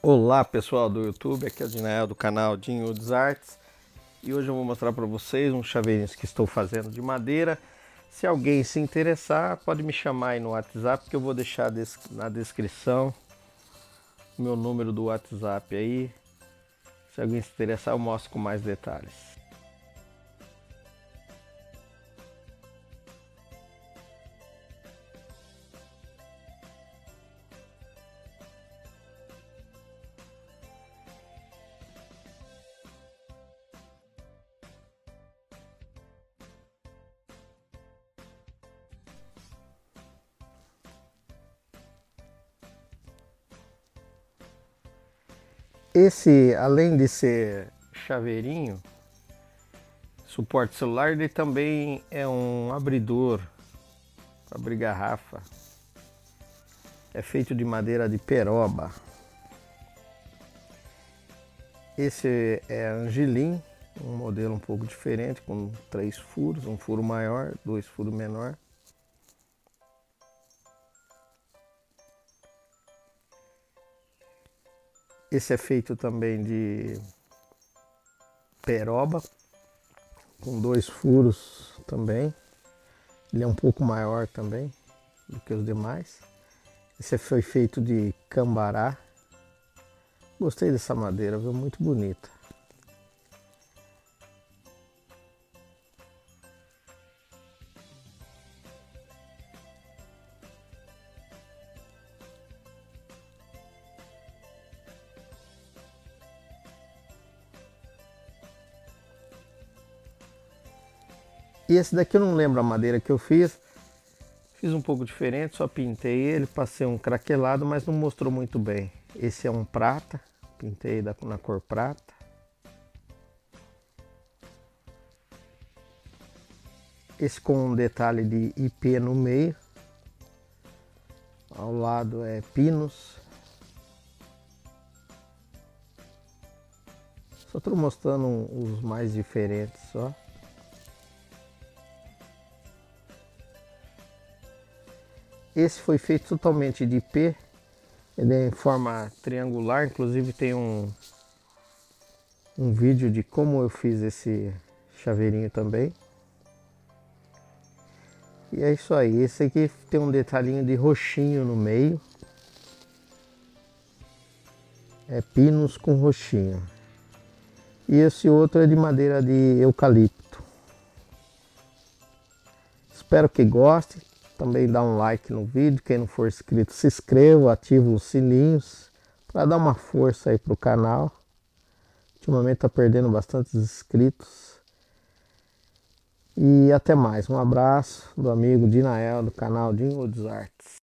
Olá pessoal do YouTube, aqui é o Dinael do canal Dinho Arts e hoje eu vou mostrar para vocês uns chaveirinhos que estou fazendo de madeira. Se alguém se interessar, pode me chamar aí no WhatsApp que eu vou deixar na descrição o meu número do WhatsApp aí. Se alguém se interessar, eu mostro com mais detalhes. Esse, além de ser chaveirinho, suporte celular, ele também é um abridor para abrir garrafa. É feito de madeira de peroba. Esse é Angelim, um modelo um pouco diferente, com três furos, um furo maior, dois furos menor. Esse é feito também de peroba, com dois furos também. Ele é um pouco maior também do que os demais. Esse foi feito de cambará. Gostei dessa madeira, viu? Muito bonita. E esse daqui eu não lembro a madeira que eu fiz. Fiz um pouco diferente, só pintei ele, passei um craquelado, mas não mostrou muito bem. Esse é um prata, pintei na cor prata. Esse com um detalhe de IP no meio. Ao lado é pinos. Só estou mostrando os mais diferentes só. Esse foi feito totalmente de IP. Ele é em forma triangular, inclusive tem um, um vídeo de como eu fiz esse chaveirinho também. E é isso aí, esse aqui tem um detalhinho de roxinho no meio. É pinos com roxinho. E esse outro é de madeira de eucalipto. Espero que goste. Também dá um like no vídeo. Quem não for inscrito, se inscreva, ative os sininhos para dar uma força aí pro canal. Ultimamente tá perdendo bastantes inscritos. E até mais. Um abraço do amigo Dinael do canal Dinho Arts.